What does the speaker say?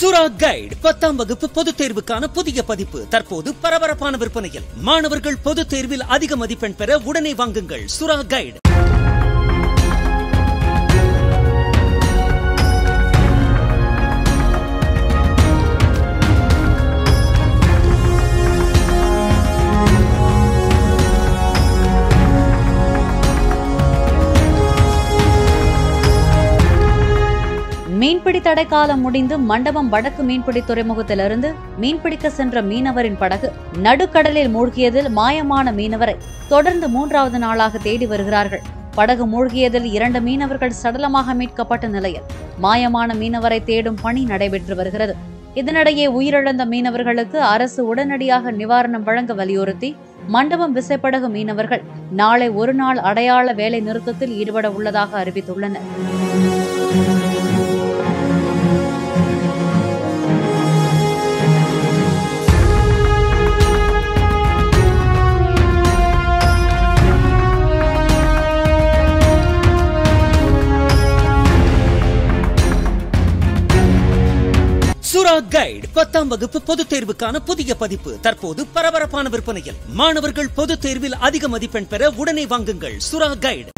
சுரா கைடு பத்தாம் வகுப்பு பொதுத் தேர்வுக்கான புதிய பதிப்பு. தற்போது பரபரப்பான விற்பனையில். மாணவர்கள் பொதுத் தேர்வில் அதிக மதிப்பெண் பெற உடனே வாங்குங்கள். சுரா கைடு மீன்பிடி தடை காலம் முடிந்து மண்டபம் வடக்கு மீன்பிடி துறைமுகத்திலிருந்து மீன்பிடிக்க சென்ற மீனவரின் படகு நடுக்கடலில் மூழ்கியதில் மாயமான மீனவரை தொடர்ந்து மூன்றாவது நாளாக தேடி வருகிறார்கள். படகு மூழ்கியதில் இரண்டு மீனவர்கள் சடலமாக மீட்கப்பட்ட நிலையில் மாயமான மீனவரை தேடும் பணி நடைபெற்று வருகிறது. இதனிடையே உயிரிழந்த மீனவர்களுக்கு அரசு உடனடியாக நிவாரணம் வழங்க வலியுறுத்தி மண்டபம் விசைப்படகு மீனவர்கள் நாளை ஒரு நாள் அடையாள வேலை நிறுத்தத்தில் ஈடுபட உள்ளதாக அறிவித்துள்ளனர். சுரா கைடு பத்தாம் வகுப்பு பொதுத் தேர்வுக்கான புதிய பதிப்பு. தற்போது பரபரப்பான விற்பனையில். மாணவர்கள் பொதுத் தேர்வில் அதிக மதிப்பெண் பெற உடனே வாங்குங்கள். சுரா கைடு